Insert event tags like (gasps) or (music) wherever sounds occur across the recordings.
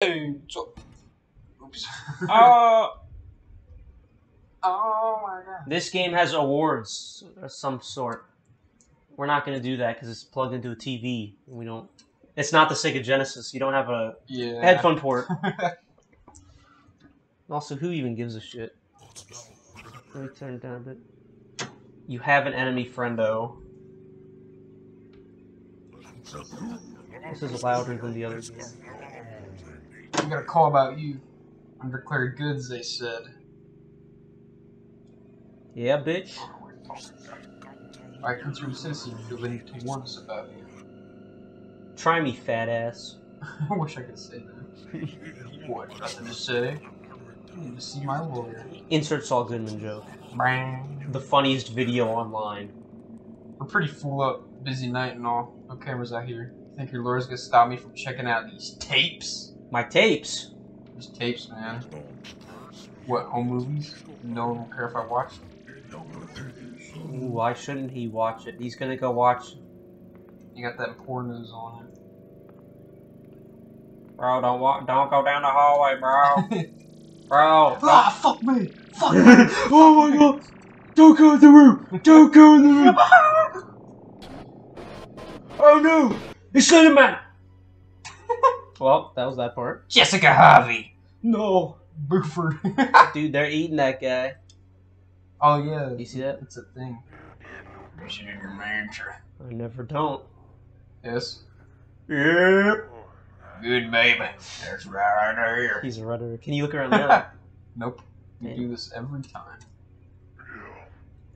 Hey, so, oops. Uh, (laughs) oh my god. this game has awards of some sort. We're not gonna do that because it's plugged into a TV. We don't. It's not the Sega Genesis. You don't have a Yeah. headphone port. (laughs) Also, who even gives a shit? Let me turn it down a bit. You have an enemy friendo. This is louder than the other game. we got a call about you. Undeclared goods, they said. Yeah, bitch. I concerned citizen feel the need to warn us about you. Try me, fat ass. (laughs) I wish I could say that. what? Nothing to say? I need to see my lawyer. Insert Saul Goodman joke. Bang. The funniest video online. We're pretty full up, busy night and all. No cameras out here. Think your lawyer's gonna stop me from checking out these tapes? My tapes. These tapes, man. What, home movies? No one will care if I watch them. Ooh, why shouldn't he watch it? He's gonna go watch. You got that pornos on it. Bro, don't walk. Don't go down the hallway, bro. (laughs) Bro. don't- ah, fuck me! Fuck me! (laughs) oh my god! Don't go in the room! Don't go in the room! (laughs) oh no! It's Slenderman! Well, that was that part. Jessica Harvey! No! Buford. (laughs) Dude, they're eating that guy. oh, yeah. You see that? It's a thing. Is it in your mansion? I never don't. Yes. Yep. Good baby. That's right there. He's a rudder. Can you look around there? (laughs) Nope. We Yeah. do this every time.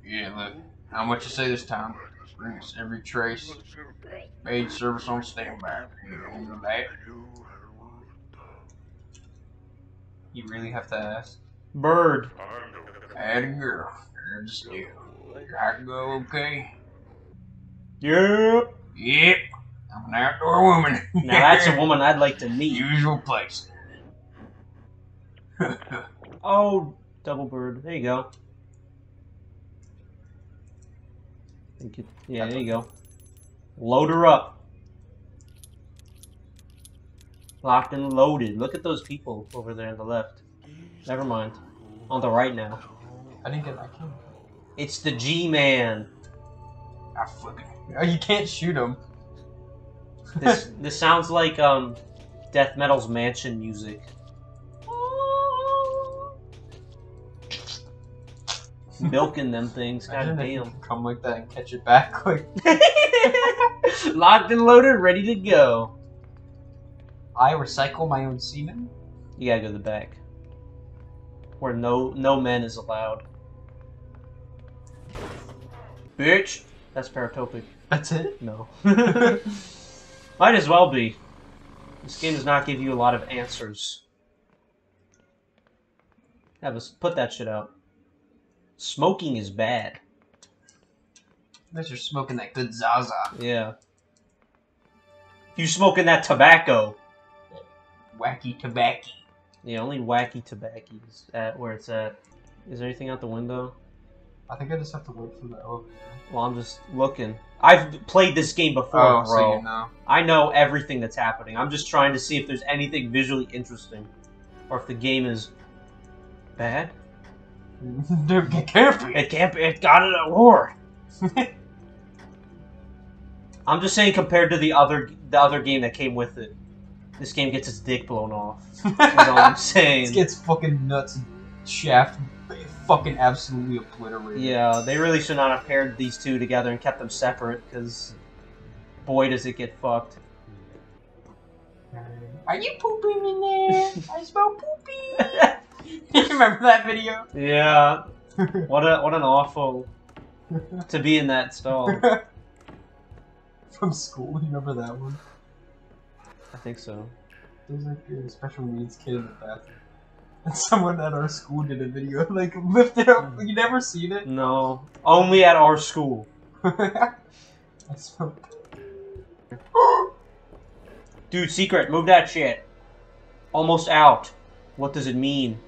Yeah, look. How much you say this time? Every trace. Maid service on standby. You? You really have to ask. Bird. Add a girl. There's a deal. Your hack go okay? Yep. Yep. I'm an outdoor woman. Now that's a (laughs) woman I'd like to meet. Usual place. (laughs) Oh, double bird. There you go. Thank you. Yeah, there you go. Load her up. Locked and loaded. Look at those people over there on the left. Never mind. On the right now. I didn't get that kill. It's the G-Man. Ah, fucking. Oh, you can't shoot him. This this sounds like um Death Metal's Mansion music. Milking them things, god Imagine if you damn. come like that and catch it back. (laughs) Like, (laughs) Locked and loaded, ready to go. I recycle my own semen? You gotta go to the back. Where no no men is allowed. Bitch! That's paratopic. That's it? No. (laughs) Might as well be. This game does not give you a lot of answers. Have us put that shit out. Smoking is bad. Unless you're smoking that good Zaza. Yeah. You smoking that tobacco. Wacky tobacco. Yeah, only wacky tobacco is at where it's at. Is there anything out the window? I think I just have to wait for the oh, elevator. Well, I'm just looking. I've played this game before, Oh, bro. so you know. I know everything that's happening. I'm just trying to see if there's anything visually interesting, or if the game is bad. (laughs) Dude, get careful. It can't. Be, it got an award. (laughs) I'm just saying, compared to the other the other game that came with it, this game gets its dick blown off. That's all I'm (laughs) saying. This gets fucking nuts and shaft fucking absolutely obliterated. Yeah, they really should not have paired these two together and kept them separate, because boy does it get fucked. Are you pooping in there? I smell poopy. You (laughs) remember that video? Yeah, (laughs) what a what an awful to be in that stall. (laughs) From school, you remember that one? I think so. There's like a special needs kid in the bathroom. And someone at our school did a video, like, lifted up. You never seen it? No, only at our school. I (gasps) Dude, secret, move that shit. Almost out. What does it mean?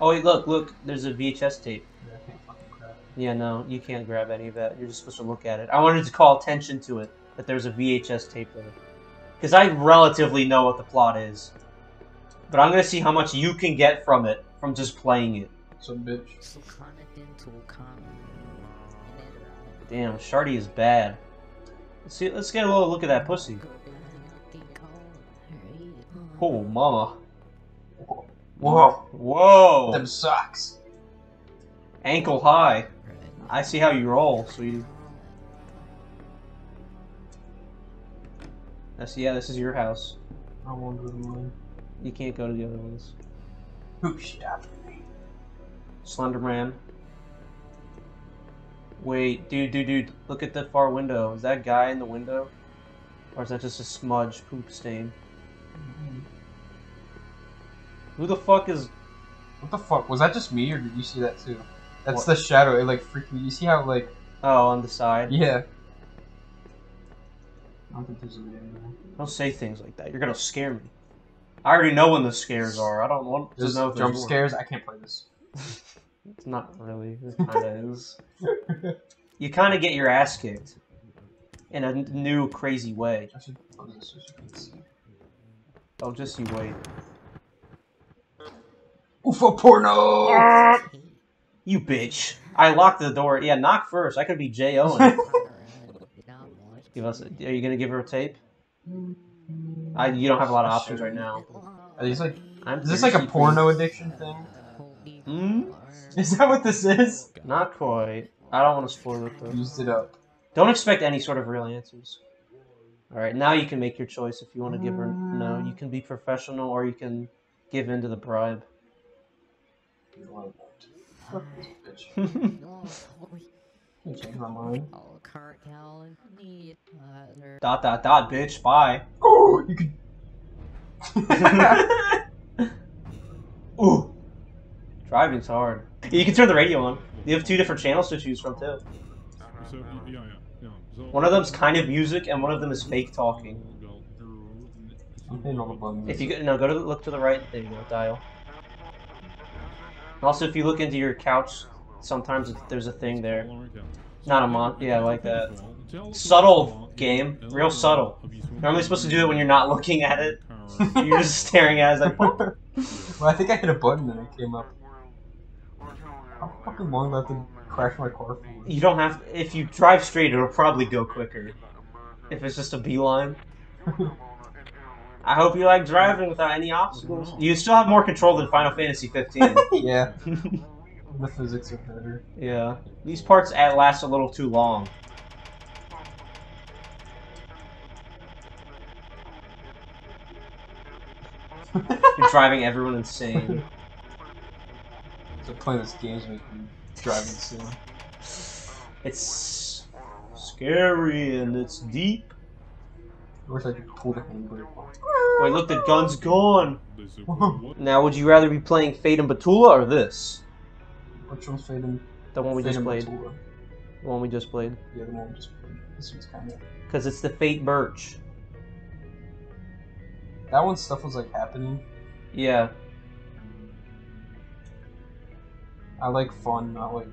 Oh wait, look, look. There's a VHS tape. Yeah, I can't fucking grab it. Yeah, no, you can't grab any of that. You're just supposed to look at it. I wanted to call attention to it that there's a VHS tape there, because I relatively know what the plot is. But I'm gonna see how much you can get from it from just playing it. Some bitch. Damn, Shardy is bad. Let's see. Let's get a little look at that pussy. Oh, mama. Whoa. Whoa. Them socks. Ankle high. I see how you roll, sweetie. That's yeah. This is your house. I won't go to mine. You can't go to the other ones. Who stopped me? Slenderman. Wait, dude, dude, dude. Look at the far window. Is that guy in the window? Or is that just a smudge poop stain? Mm-hmm. Who the fuck is... What the fuck? Was that just me or did you see that too? That's What? the shadow. It like freaked me. You see how like Oh, on the side? yeah. I don't think there's a. Don't say things like that. You're gonna scare me. I already know when the scares are. I don't want to There's know if there's jump more. scares. I can't play this. (laughs) It's not really. It (laughs) kind of is. You kind of get your ass kicked. In a new, crazy way. I should close this so you can see. Oh, just you wait. UFO porno. You bitch. I locked the door. Yeah, knock first. I could be J. Owen. (laughs) give us. A, are you gonna give her a tape? I. You don't have a lot of options right now. Are these like? I'm Is this like a thirsty for porno addiction thing? you. Hmm? Is that what this is? Not quite. I don't want to spoil it though. Used it up. Don't expect any sort of real answers. All right, now you can make your choice if you want to give her no. You can be professional or you can give in to the bribe. Fuck this bitch. I changed my mind. dot dot dot, bitch. Bye. Oh, you could. (laughs) Ooh. Driving's hard. You can turn the radio on. You have two different channels to choose from too. So, yeah, yeah, yeah. One of them's kind of music, and one of them is fake talking. I'm hitting all the buttons. If you go, no, go to the, look to the right. There you go, dial. Also, if you look into your couch, sometimes there's a thing there. Not a mon. Yeah, I like that. Subtle game, real subtle. You're only supposed to do it when you're not looking at it. (laughs) You're just staring at it. Like, well, I think I hit a button and it came up. How fucking long have to crash my car for? you don't have. If you drive straight, it'll probably go quicker. If it's just a beeline. (laughs) I hope you like driving without any obstacles. Mm-hmm. You still have more control than Final Fantasy 15. (laughs) yeah, (laughs) (laughs) the physics are better. yeah, these parts at last a little too long. You're driving everyone insane. so playing this game's making me drive insane. It's scary and it's deep. I wish I could pull the handbrake. Wait, look, the gun's gone. (laughs) Now, would you rather be playing Fatum Betula or this? Which one's fading? The one we just played. Betula. The one we just played. Yeah, The one we just played. This one's kind of. Because it's the Fate Birch. That one stuff was like happening. Yeah. I like fun, not like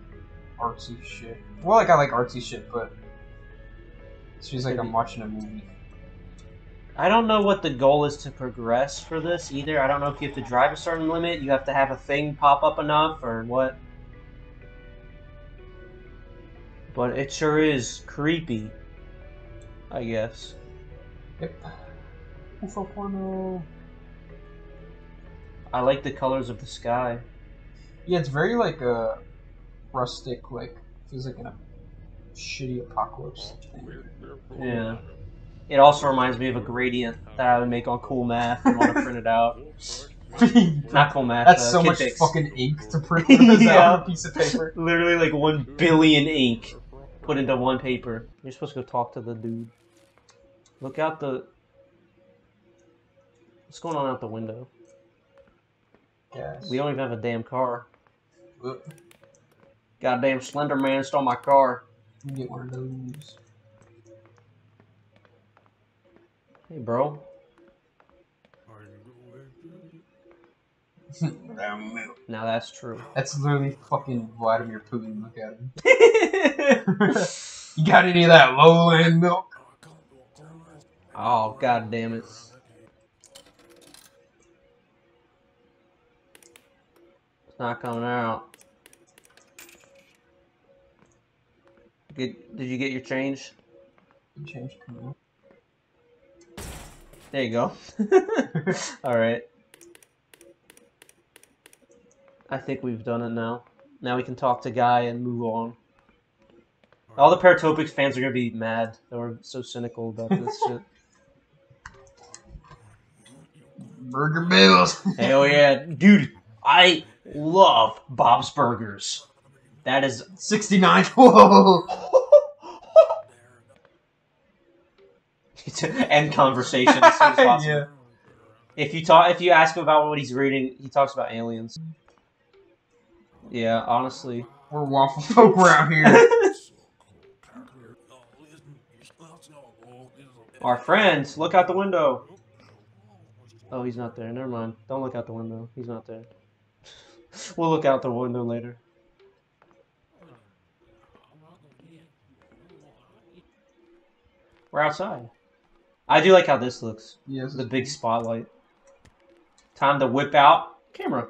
artsy shit. Well, like I like artsy shit, but it's just like I'm watching a movie. I don't know what the goal is to progress for this either. I don't know if you have to drive a certain limit, you have to have a thing pop up enough, or what. But it sure is creepy. I guess. Yep. UFO porno. I like the colors of the sky. Yeah, it's very like uh, rustic. Like feels like in a shitty apocalypse. Yeah. It also reminds me of a gradient that I would make on Cool Math and want to print it out. (laughs) Not Cool Math. That's uh, so much Pix. fucking ink to print this Yeah. on a (laughs) piece of paper. (laughs) Literally like one billion ink put into one paper. You're supposed to go talk to the dude. Look out the. What's going on out the window? Gas. We don't even have a damn car. Ugh. Goddamn Slender Man stole my car. You get one of those. Hey, bro. (laughs) Now that's true. That's literally fucking Vladimir Putin. Look at him. (laughs) you got any of that lowland milk? oh, god damn it. It's Not coming out. Get, did you get your change? Change color. There you go. (laughs) Alright. I think we've done it now. Now we can talk to Guy and move on. All the Paratopics fans are gonna be mad that we're so cynical about this (laughs) shit. Burger Bills. (laughs) Hell yeah. Dude, I love Bob's Burgers. That is 69. Whoa. To end conversation as soon as (laughs) possible. yeah. If you talk, if you ask him about what he's reading, he talks about aliens. Yeah, honestly. We're waffle folk around here. (laughs) Our friends, look out the window. Oh, he's not there. Never mind. Don't look out the window. He's not there. (laughs) we'll look out the window later. We're outside. I do like how this looks. yes. The big spotlight. Time to whip out camera.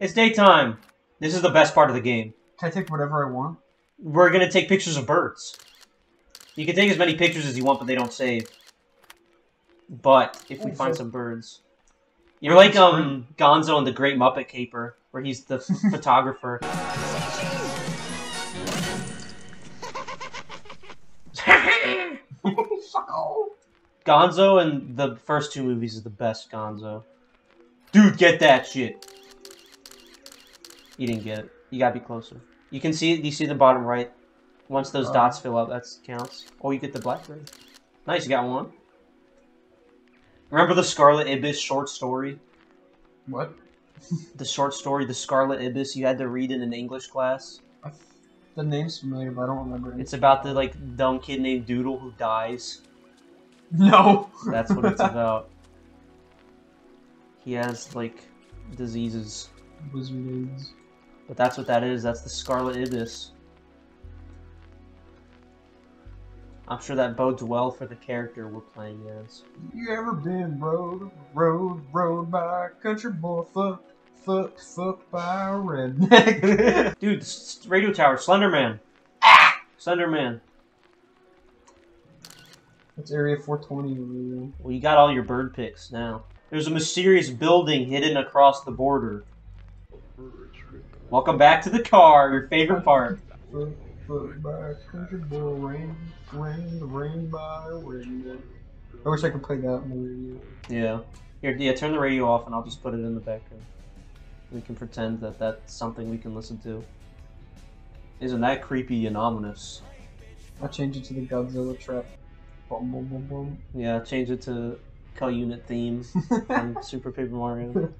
It's daytime. This is the best part of the game. Can I take whatever I want? We're gonna take pictures of birds. You can take as many pictures as you want, but they don't save. But if we Oh, find so- some birds, you're like um Gonzo in the Great Muppet Caper, where he's the (laughs) photographer. Gonzo and the first two movies is the best Gonzo. Dude, get that shit. You didn't get it. You gotta be closer. You can see it. You see the bottom right. Once those Oh. dots fill up, that counts. Oh, you get the blackbird. Nice, you got one. Remember the Scarlet Ibis short story? What? The short story, The Scarlet Ibis, you had to read in an English class. The name's familiar, but I don't remember it. It's about the like dumb kid named Doodle who dies. (laughs) No. That's what it's about. He has like diseases. Wizard AIDS. But that's what that is. That's the Scarlet Ibis. I'm sure that bodes well for the character we're playing as. You ever been rode, rode, rode by a country boy, fuck, fuck, fuck by a redneck? (laughs) Dude, radio tower, Slenderman. Ah! Slenderman. It's Area 420 over there. Well, you got all your bird picks now. There's a mysterious building hidden across the border. Welcome back to the car, your favorite part. I wish I could play that on the radio. Yeah. Here, yeah, turn the radio off and I'll just put it in the background. We can pretend that that's something we can listen to. Isn't that creepy and ominous? I'll change it to the Godzilla trap. Boom, boom, boom, boom. Yeah, change it to Cut Unit theme (laughs) from Super Paper Mario.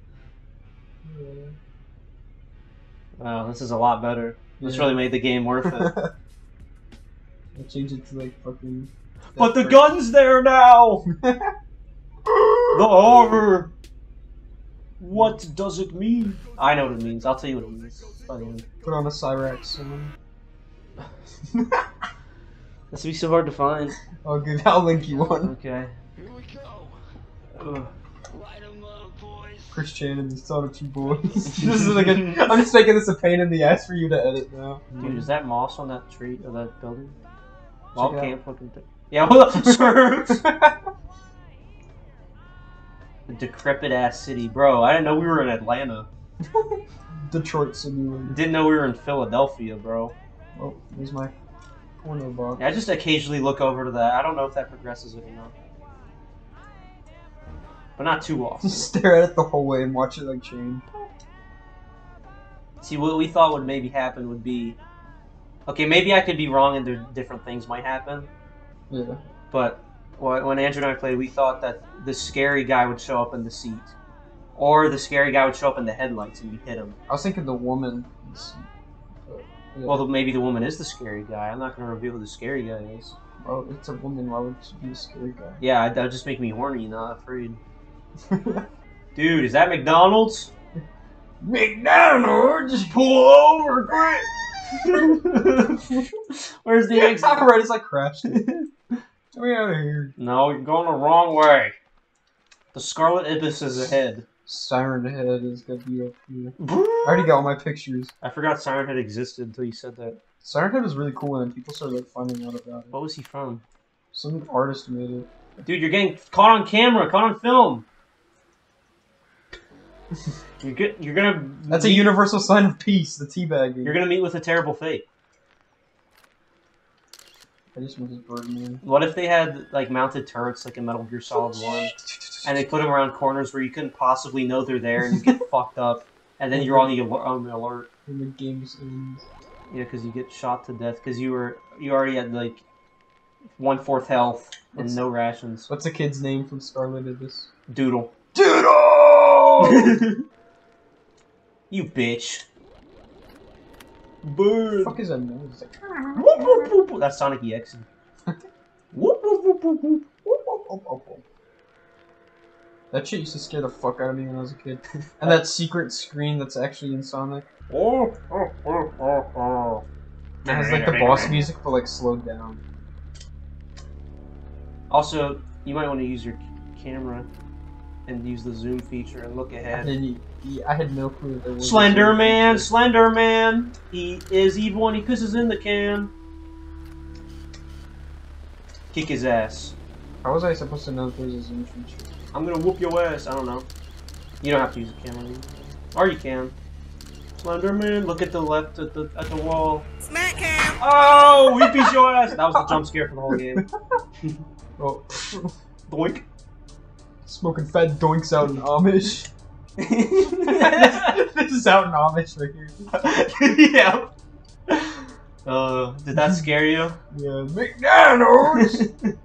Wow, this is a lot better. This Yeah. really made the game worth it. (laughs) I'll change it to like fucking. but the gun's there now! (laughs) the horror! What does it mean? I know what it means. I'll tell you what it means. by the end. Put on a Cyrax song. This would be so hard to find. I'll (laughs) give. I'll link you one. Okay. Here we go. Ugh. Light 'em up, boys. Chris Chan and the Son of Two Boys. (laughs) (laughs) this is like a. I'm just making this a pain in the ass for you to edit now. Dude, is that moss on that tree or that building? Well, it can't fucking. Th- yeah, well, sir. The decrepit ass city, bro. I didn't know we were in Atlanta. Detroit Simulator. Didn't know we were in Philadelphia, bro. Oh, there's my box. I just occasionally look over to that. I don't know if that progresses it or not. But not too (laughs) often. Just stare at it the whole way and watch it like change. See, what we thought would maybe happen would be. Okay, maybe I could be wrong and there different things might happen. Yeah. But when Andrew and I played, we thought that the scary guy would show up in the seat. Or the scary guy would show up in the headlights and we hit him. I was thinking the woman. Is- yeah. Well, maybe the woman is the scary guy. I'm not going to reveal who the scary guy is. Well, it's a woman. Why would she be a scary guy? Yeah, that would just make me horny, not afraid. (laughs) Dude, is that McDonald's? McDonald's. Just pull over, quick! (laughs) Where's the exit? right, it's like crashed. Get me out of here. No, you're going the wrong way. The Scarlet Ibis is ahead. Siren Head is gonna be up here. I already got all my pictures. I forgot Siren Head existed until you said that. Siren Head was really cool, and people started like finding out about it. What was he from? Some artist made it. Dude, you're getting caught on camera, caught on film. (laughs) You're get, you're gonna. That's a universal sign of peace. The teabagging. You're gonna meet with a terrible fate. I just want this bird man. What if they had like mounted turrets like in Metal Gear Solid One, (laughs) and they put them around corners where you couldn't possibly know they're there, and you get (laughs) fucked up, and then you're on the on the alert. When the game's ends. Yeah, because you get shot to death because you were you already had like one fourth health and What's- no rations. What's the kid's name from Scarlet Ibis? Doodle. Doodle! (laughs) you bitch. the Bird. fuck is that noise? Like, Whoop, whoop, whoop, whoop. That's Sonic EX. (laughs) whoop, whoop, whoop, whoop, whoop. whoop, whoop, whoop, whoop, whoop. That shit used to scare the fuck out of me when I was a kid. (laughs) And that secret screen that's actually in Sonic. Oh, oh, oh, oh, oh. It has like the (laughs) boss music, but like slowed down. Also, you might want to use your camera and use the zoom feature and look And ahead. then you, you- I had no clue that there was. Slender Man, Slender Man. He is evil and he pisses in the can. Kick his ass. How was I supposed to know if there was a zoom feature? I'm gonna whoop your ass. I don't know. You don't have to use a camera. Or you can. Slender Man, look at the left at the at the wall. Smack cam. Oh, we beat your ass. That was the jump (laughs) scare for the whole game. (laughs) Oh, Doink. smoking fat doinks out in Amish. (laughs) this is out in Amish right here. yeah. Uh, did that scare you? Yeah, McDonald's! (laughs)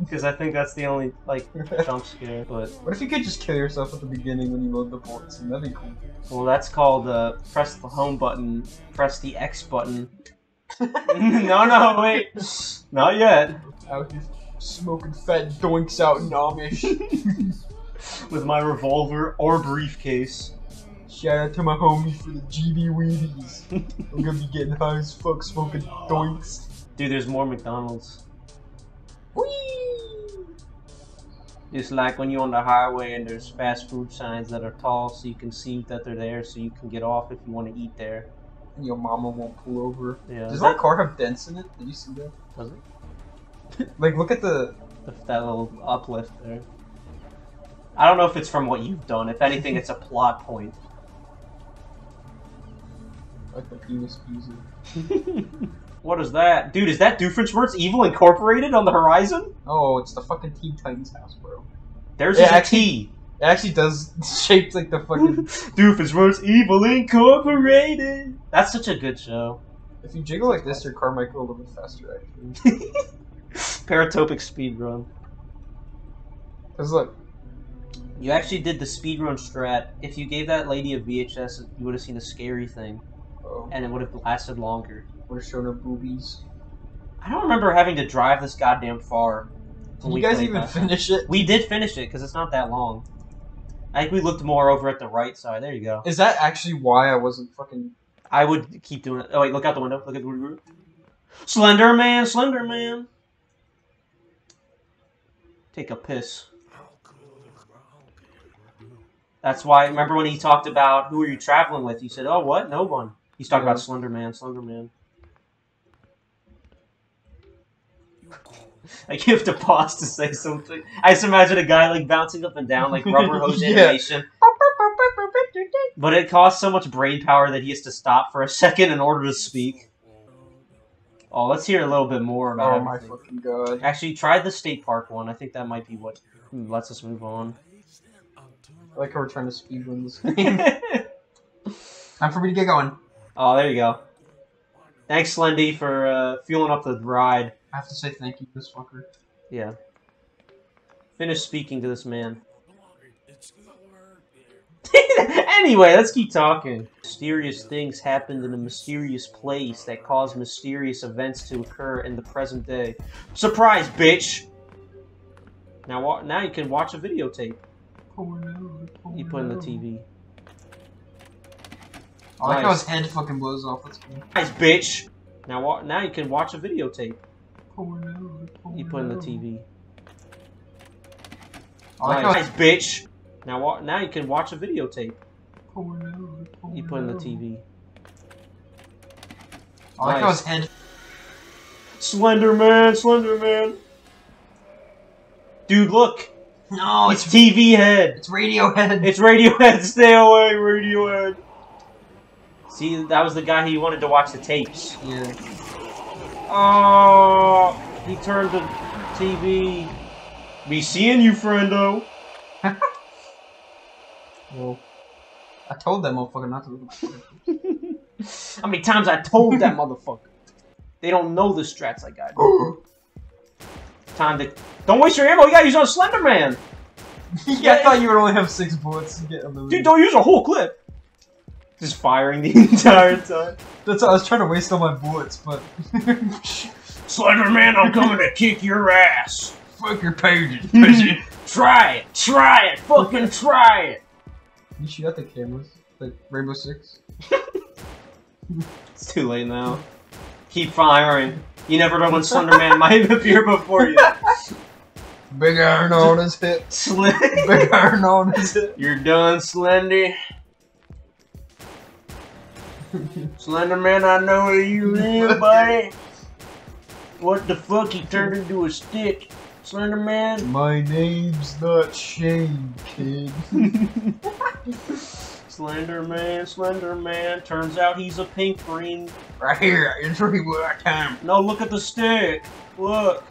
Because I think that's the only like jump scare. But what if you could just kill yourself at the beginning when you load the bullets? And that'd be cool. well, that's called uh, press the home button, press the X button. (laughs) no, no, wait, not yet. Out here smoking fat doinks out in Amish. (laughs) With my revolver or briefcase. Shout out to my homies for the GB Weedies. I'm (laughs) gonna be getting high as fuck smoking doinks. Dude, there's more McDonald's. Whee! It's like when you're on the highway and there's fast food signs that are tall so you can see that they're there so you can get off if you want to eat there. And your mama won't pull over. Yeah. Does that car have dents in it? Did you see that? Does it? (laughs) Like, look at the. That little uplift there. I don't know if it's from what you've done. If anything, it's a plot point. Like the penis (laughs) what is that? Dude, is that Doofenshmirtz Evil Incorporated on the horizon? Oh, it's the fucking Teen Titans house, bro. There's Yeah, a actually- T. It actually does (laughs) shape like the fucking. (laughs) Doofenshmirtz Evil Incorporated. That's such a good show. if you jiggle like this, your car might go a little bit faster, actually. Paratopic speedrun. Cause look, You actually did the speedrun strat. If you gave that lady a VHS, you would have seen a scary thing, oh, and it would have lasted longer. we're showing her boobies. I don't remember having to drive this goddamn far. Did you we guys even finish it? We did finish it because it's not that long. I think we looked more over at the right side. There you go. Is that actually why I wasn't fucking? I would keep doing it. Oh wait, look out the window. Look at the window. Slender Man, Slender Man. Take a piss. That's why. Remember when he talked about who are you traveling with? You said, "Oh, what? No one." He's talking Yeah. about Slender Man, Slender Man. (laughs) Like you have to pause to say something. I just imagine a guy like bouncing up and down like rubber (laughs) hose Yeah. animation. But it costs so much brain power that he has to stop for a second in order to speak. Oh, let's hear a little bit more about Oh my fucking god! Actually, try the state park one. I think that might be what lets us move on. I like how we're trying to speedrun this (laughs) game. Time for me to get going. Oh, there you go. Thanks, Slendy, for uh, fueling up the ride. I have to say thank you to this fucker. Yeah. Finish speaking to this man. (laughs) anyway, let's keep talking. Mysterious things happened in a mysterious place that caused mysterious events to occur in the present day. Surprise, bitch! Now, now you can watch a videotape. You put in the TV. I like how his head fucking blows off. That's cool. Surprise, bitch! Now, now you can watch a videotape. You put in the TV. Like Nice, bitch! Now, now you can watch a videotape. Porno, You put in the. TV. I like how his head. Slender Man, Slender Man. Dude, look. No, it's it's TV head. it's Radiohead. It's Radiohead. (laughs) Stay away, Radiohead. See, that was the guy he wanted to watch the tapes. yeah. Oh, he turned the TV. Be seeing you, friendo. (laughs) Well, I told that motherfucker not to look at the (laughs) How many times I told that (laughs) motherfucker? They don't know the strats I got. (gasps) Time to don't waste your ammo. You gotta use on Slender Man. yeah, I thought you would only have six bullets to get a Dude, don't use a whole clip. Just firing the (laughs) entire time. That's I was trying to waste all my bullets, but (laughs) Slender Man, I'm coming to kick your ass. fuck your pages, (laughs) pussy. Try it. Try it. Fucking try it. you shoot at the cameras, like Rainbow Six. It's too late now. Keep firing. You never know when Slender Man might appear before you. Big iron on his hip. Sli- Big iron on his hip. You're done, Slender. Slender Man, I know where you live, (laughs) buddy. What the fuck? He turned into a stick. Slender Man. My name's not Shane, kid. (laughs) Slender Man, Slender Man. Turns out he's a pink green. Right here, it's right where I time. No, look at the stick. Look.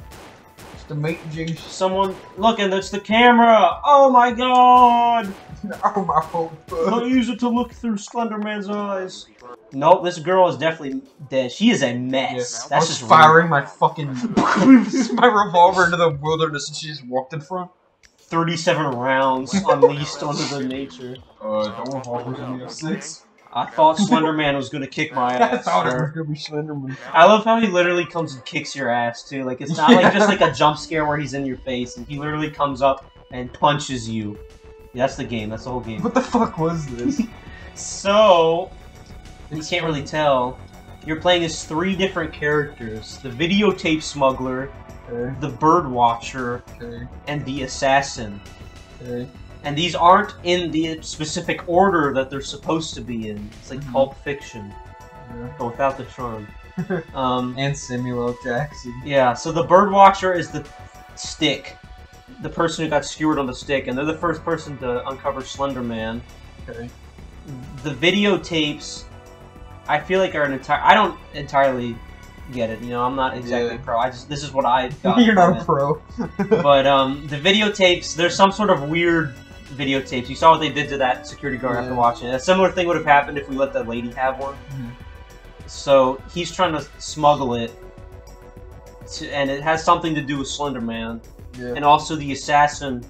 It's the mate juice. Someone. Look, and it's the camera. Oh my god. (laughs) Oh my fault. Don't use it to look through Slender Man's eyes. Nope, this girl is definitely dead. She is a Yeah, mess. I That's was just firing my fucking (laughs) (laughs) my revolver into the wilderness, and she just walked in front. 37 rounds unleashed onto the nature. Uh, don't revolvers in the six. I thought Slender Man was gonna kick my ass. I ass. thought it was gonna be Slenderman. I love how he literally comes and kicks your ass too. Like it's not like just like a jump scare where he's in your face, and he literally comes up and punches you. Yeah, that's the game. That's the whole game. What the fuck was this? (laughs) So you can't really tell. You're playing as three different characters: the videotape smuggler, Okay, the bird watcher, okay, and the assassin. okay. And these aren't in the specific order that they're supposed to be in. It's like Mhm. Pulp Fiction, Yeah. but without the charm. (laughs) Um, And Samuel Jackson. yeah, so the bird watcher is the stick, the person who got skewered on the stick, and they're the first person to uncover Slender Man. Okay. The videotapes, I feel like are an entire. I don't entirely get it. You know, I'm not exactly Yeah. pro. I just this is what I (laughs) got. You're not a it. pro. (laughs) but um, the videotapes, there's some sort of weird videotapes. You saw what they did to that security guard after watching it. A similar thing would have happened if we let the lady have one. Mhm. So he's trying to smuggle it, to, and it has something to do with Slender Man, yeah. and also the assassin.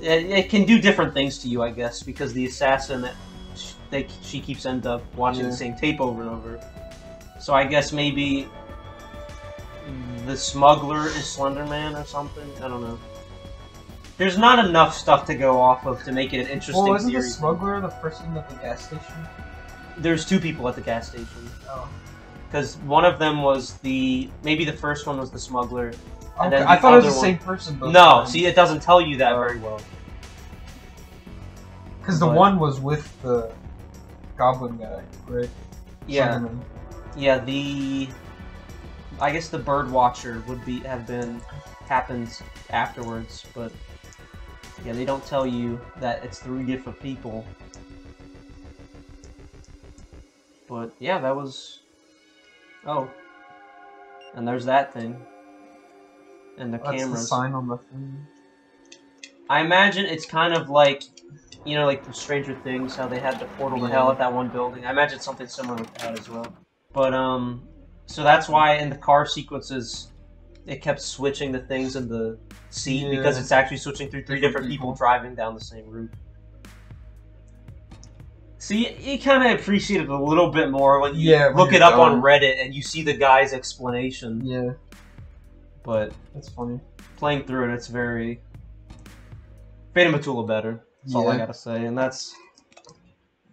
It, it can do different things to you, I guess, because the assassin, sh- they, she keeps end up watching Yeah. the same tape over and over. So I guess maybe the smuggler is Slenderman or something. I don't know. There's not enough stuff to go off of to make it an interesting Well, isn't the smuggler the person at the gas station? There's two people at the gas station. Oh. Because one of them was the maybe the first one was the smuggler. And Okay, then I thought it was the other same person. both No, times. see, it doesn't tell you that very well. Because the but- one was with the goblin guy, right? Yeah, Slenderman. yeah. The I guess the bird watcher would be have been happens afterwards, but yeah, they don't tell you that it's three different people. But yeah, that was. Oh, and there's that thing, and the That's the sign on the thing. I imagine it's kind of like, you know, like the Stranger Things, how they had the portal to Yeah. hell at that one building. I imagine something similar with that as well. But um, so that's why in the car sequences, it kept switching the things in the seat because it's actually switching through three different Different people. people. driving down the same route. See, you kind of appreciate it a little bit more when you Yeah, look it up on. Reddit and you see the guy's explanation. Yeah, But that's funny. playing through it, it's very Fatum Betula better. That's all I gotta say, and that's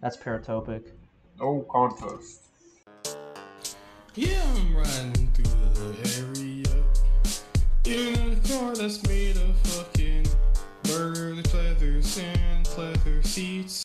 that's paratopic. Oh, no contest. Yeah, I'm riding through the area in a car that's made of fucking burger leather chairs and pleather seats.